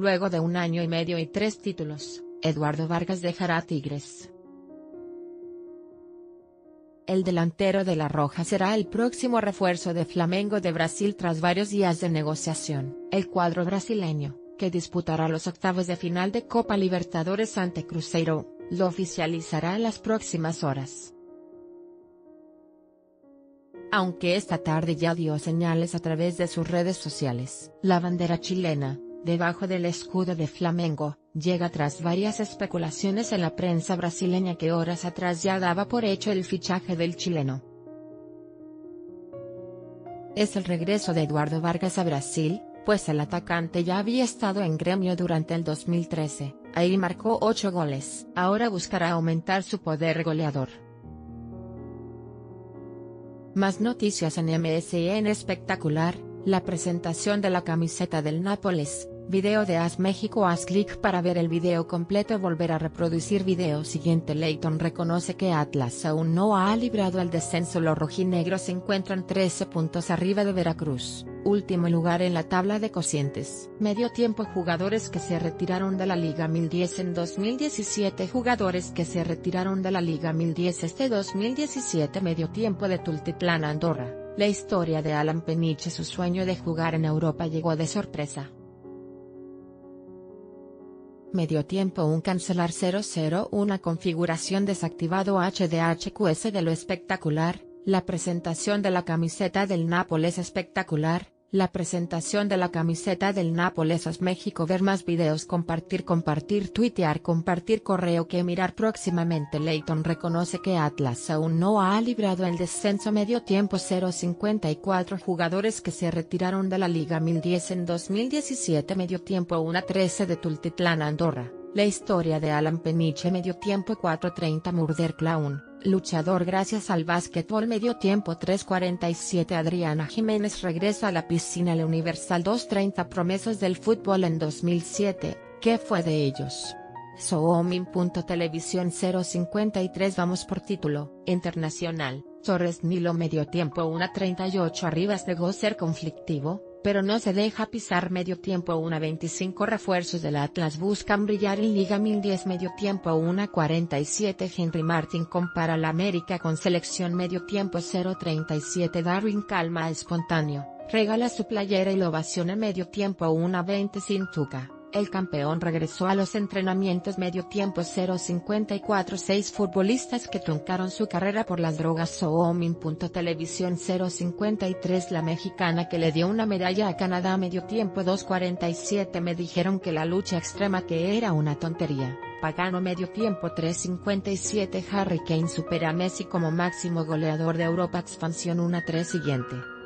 luego de un año y medio y tres títulos, Eduardo Vargas dejará Tigres. El delantero de La Roja será el próximo refuerzo de Flamengo de Brasil tras varios días de negociación. El cuadro brasileño, que disputará los octavos de final de Copa Libertadores ante Cruzeiro, lo oficializará en las próximas horas. Aunque esta tarde ya dio señales a través de sus redes sociales. La bandera chilena, debajo del escudo de Flamengo, llega tras varias especulaciones en la prensa brasileña que horas atrás ya daba por hecho el fichaje del chileno. Es el regreso de Eduardo Vargas a Brasil, pues el atacante ya había estado en gremio durante el 2013, ahí marcó 8 goles. Ahora buscará aumentar su poder goleador. Más noticias en MSN espectacular, la presentación de la camiseta del Nápoles, video de As México Haz clic para ver el video completo volver a reproducir video siguiente. Leighton reconoce que Atlas aún no ha librado el descenso. Los rojinegros se encuentran 13 puntos arriba de Veracruz último lugar en la tabla de cocientes. Medio tiempo jugadores que se retiraron de la Liga 1010 en 2017 Jugadores que se retiraron de la Liga 1010 este 2017 Medio tiempo de Tultitlán Andorra, la historia de Alan Peniche su sueño de jugar en Europa llegó de sorpresa. Medio tiempo un cancelar 00 una configuración desactivado HDHQS de lo espectacular, la presentación de la camiseta del Nápoles espectacular, la presentación de la camiseta del Nápoles es México ver más videos compartir compartir tuitear compartir correo que mirar próximamente. Leighton reconoce que Atlas aún no ha librado el descenso medio tiempo 054 jugadores que se retiraron de la Liga 1010 en 2017 medio tiempo 1 13 de Tultitlán Andorra, la historia de Alan Peniche medio tiempo 430 Murder Clown luchador gracias al básquetbol medio tiempo 3.47 Adriana Jiménez regresa a la piscina La Universal 2.30 promesas del fútbol en 2007, ¿qué fue de ellos? Soomin.televisión 053 Vamos por título, internacional, Torres Nilo medio tiempo 1.38 Arribas negó ser conflictivo, pero no se deja pisar medio tiempo una 25 refuerzos del Atlas. Buscan brillar en Liga 1010 medio tiempo una 47 Henry Martin compara la América con selección medio tiempo 037 Darwin calma espontáneo, regala su playera y lo ovaciona medio tiempo una 20 sin tuca. El campeón regresó a los entrenamientos medio tiempo 054 seis futbolistas que truncaron su carrera por las drogas Televisión 053 La mexicana que le dio una medalla a Canadá medio tiempo 247 me dijeron que la lucha extrema que era una tontería. Pagano medio tiempo 357 Harry Kane supera a Messi como máximo goleador de Europa expansión 1-3 siguiente.